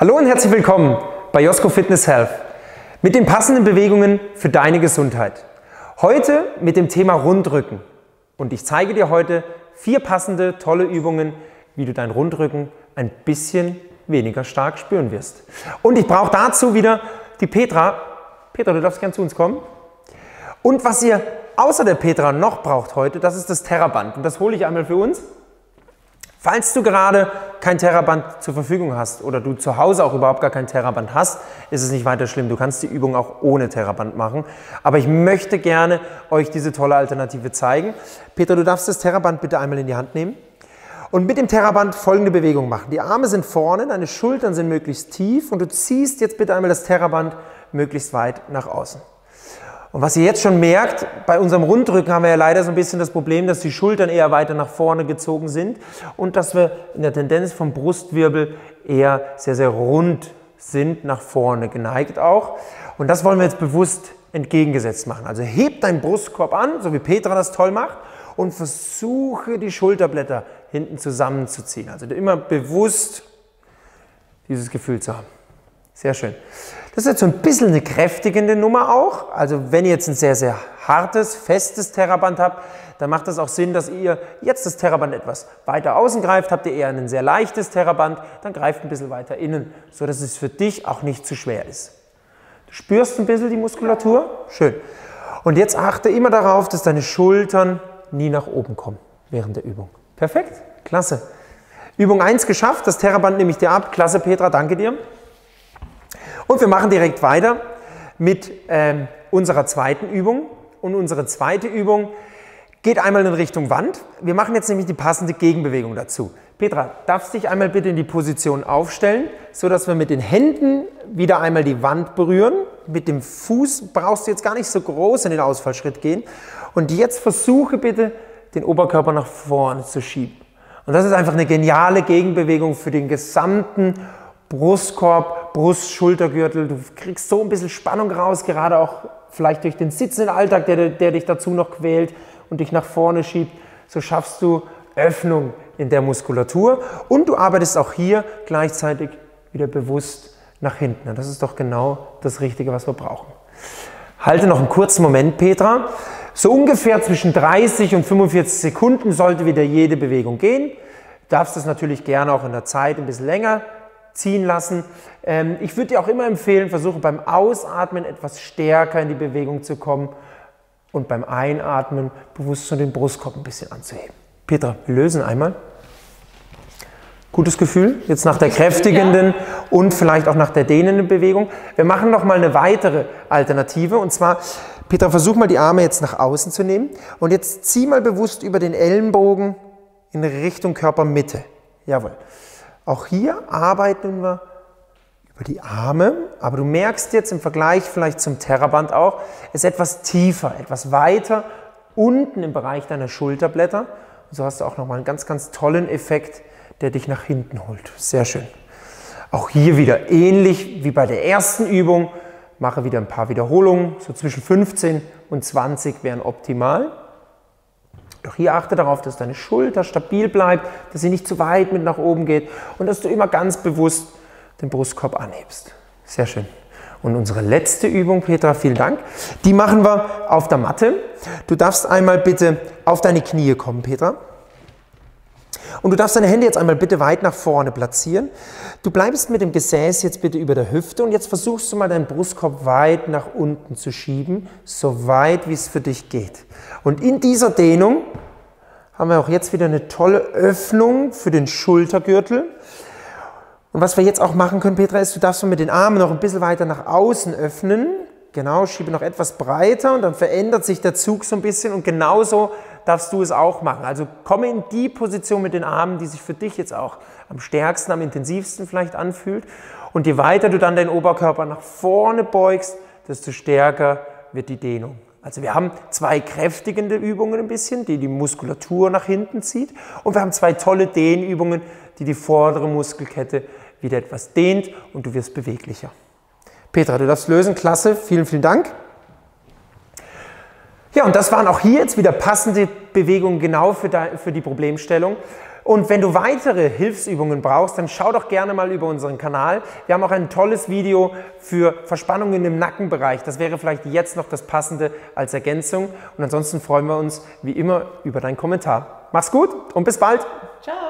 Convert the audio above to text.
Hallo und herzlich willkommen bei Josko Fitness Health mit den passenden Bewegungen für deine Gesundheit. Heute mit dem Thema Rundrücken und ich zeige dir heute vier passende, tolle Übungen, wie du deinen Rundrücken ein bisschen weniger stark spüren wirst. Und ich brauche dazu wieder die Petra. Petra, du darfst gern zu uns kommen. Und was ihr außer der Petra noch braucht heute, das ist das Terraband. Und das hole ich einmal für uns. Falls du gerade kein Terraband zur Verfügung hast oder du zu Hause auch überhaupt gar kein Terraband hast, ist es nicht weiter schlimm. Du kannst die Übung auch ohne Terraband machen. Aber ich möchte gerne euch diese tolle Alternative zeigen. Peter, du darfst das Terraband bitte einmal in die Hand nehmen. Und mit dem Terraband folgende Bewegung machen. Die Arme sind vorne, deine Schultern sind möglichst tief und du ziehst jetzt bitte einmal das Terraband möglichst weit nach außen. Und was ihr jetzt schon merkt, bei unserem Rundrücken haben wir ja leider so ein bisschen das Problem, dass die Schultern eher weiter nach vorne gezogen sind und dass wir in der Tendenz vom Brustwirbel eher sehr, sehr rund sind, nach vorne geneigt auch. Und das wollen wir jetzt bewusst entgegengesetzt machen. Also heb deinen Brustkorb an, so wie Petra das toll macht, und versuche die Schulterblätter hinten zusammenzuziehen. Also immer bewusst dieses Gefühl zu haben. Sehr schön. Das ist jetzt so ein bisschen eine kräftigende Nummer auch. Also wenn ihr jetzt ein sehr, sehr hartes, festes Terraband habt, dann macht das auch Sinn, dass ihr jetzt das Terraband etwas weiter außen greift. Habt ihr eher ein sehr leichtes Terraband, dann greift ein bisschen weiter innen, so dass es für dich auch nicht zu schwer ist. Du spürst ein bisschen die Muskulatur? Schön. Und jetzt achte immer darauf, dass deine Schultern nie nach oben kommen während der Übung. Perfekt, klasse. Übung 1 geschafft, das Terraband nehme ich dir ab. Klasse, Petra, danke dir. Und wir machen direkt weiter mit ähm, unserer zweiten Übung. Und unsere zweite Übung geht einmal in Richtung Wand. Wir machen jetzt nämlich die passende Gegenbewegung dazu. Petra, darfst dich einmal bitte in die Position aufstellen, sodass wir mit den Händen wieder einmal die Wand berühren. Mit dem Fuß brauchst du jetzt gar nicht so groß in den Ausfallschritt gehen. Und jetzt versuche bitte, den Oberkörper nach vorne zu schieben. Und das ist einfach eine geniale Gegenbewegung für den gesamten Brustkorb, Brust, Schultergürtel. Du kriegst so ein bisschen Spannung raus, gerade auch vielleicht durch den sitzenden Alltag, der, der dich dazu noch quält und dich nach vorne schiebt. So schaffst du Öffnung in der Muskulatur und du arbeitest auch hier gleichzeitig wieder bewusst nach hinten. Das ist doch genau das Richtige, was wir brauchen. Halte noch einen kurzen Moment, Petra. So ungefähr zwischen 30 und 45 Sekunden sollte wieder jede Bewegung gehen. Du darfst es natürlich gerne auch in der Zeit ein bisschen länger ziehen lassen. Ähm, ich würde dir auch immer empfehlen, versuche beim Ausatmen etwas stärker in die Bewegung zu kommen und beim Einatmen bewusst so den Brustkorb ein bisschen anzuheben. Petra, wir lösen einmal. Gutes Gefühl, jetzt nach der kräftigenden und vielleicht auch nach der dehnenden Bewegung. Wir machen noch mal eine weitere Alternative und zwar, Petra, versuch mal die Arme jetzt nach außen zu nehmen und jetzt zieh mal bewusst über den Ellenbogen in Richtung Körpermitte. Jawohl. Auch hier arbeiten wir über die Arme, aber du merkst jetzt im Vergleich vielleicht zum Terraband auch, es ist etwas tiefer, etwas weiter unten im Bereich deiner Schulterblätter. Und so hast du auch nochmal einen ganz, ganz tollen Effekt, der dich nach hinten holt. Sehr schön. Auch hier wieder ähnlich wie bei der ersten Übung. Mache wieder ein paar Wiederholungen, so zwischen 15 und 20 wären optimal. Doch hier achte darauf, dass deine Schulter stabil bleibt, dass sie nicht zu weit mit nach oben geht und dass du immer ganz bewusst den Brustkorb anhebst. Sehr schön. Und unsere letzte Übung, Petra, vielen Dank, die machen wir auf der Matte. Du darfst einmal bitte auf deine Knie kommen, Petra. Und du darfst deine Hände jetzt einmal bitte weit nach vorne platzieren. Du bleibst mit dem Gesäß jetzt bitte über der Hüfte und jetzt versuchst du mal deinen Brustkorb weit nach unten zu schieben, so weit wie es für dich geht. Und in dieser Dehnung haben wir auch jetzt wieder eine tolle Öffnung für den Schultergürtel. Und was wir jetzt auch machen können, Petra, ist, du darfst mit den Armen noch ein bisschen weiter nach außen öffnen. Genau, schiebe noch etwas breiter und dann verändert sich der Zug so ein bisschen und genauso darfst du es auch machen. Also komme in die Position mit den Armen, die sich für dich jetzt auch am stärksten, am intensivsten vielleicht anfühlt. Und je weiter du dann deinen Oberkörper nach vorne beugst, desto stärker wird die Dehnung. Also wir haben zwei kräftigende Übungen ein bisschen, die die Muskulatur nach hinten zieht. Und wir haben zwei tolle Dehnübungen, die die vordere Muskelkette wieder etwas dehnt und du wirst beweglicher. Petra, du darfst lösen. Klasse. Vielen, vielen Dank. Ja, und das waren auch hier jetzt wieder passende Bewegungen genau für, für die Problemstellung. Und wenn du weitere Hilfsübungen brauchst, dann schau doch gerne mal über unseren Kanal. Wir haben auch ein tolles Video für Verspannungen im Nackenbereich. Das wäre vielleicht jetzt noch das Passende als Ergänzung. Und ansonsten freuen wir uns wie immer über deinen Kommentar. Mach's gut und bis bald. Ciao.